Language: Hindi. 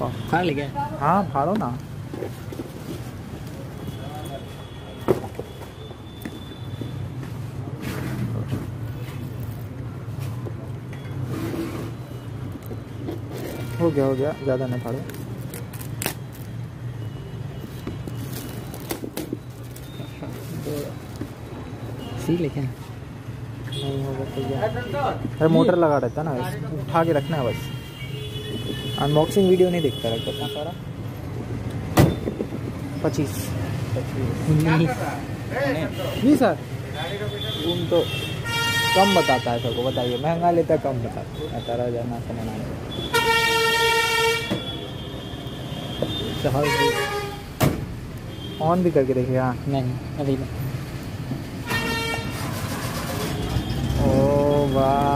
देखो फाड़ ले गया हाँ फाड़ो ना। हो गया हो गया ज़्यादा नहीं फाड़ो सी ले क्या नहीं होगा तो अरे मोटर लगा रहता ना उठा के रखना है बस। अनबॉक्सिंग वीडियो नहीं देखता रहता। कितना सारा? पच्चीस। नहीं। सर। तुम तो कम बताता है सबको बताइए। महँगा लेता है कम बताता है। अठारह हज़ार नौ सौ ऑन भी करके देखिए हाँ। नहीं अभी नहीं। ओ वाह।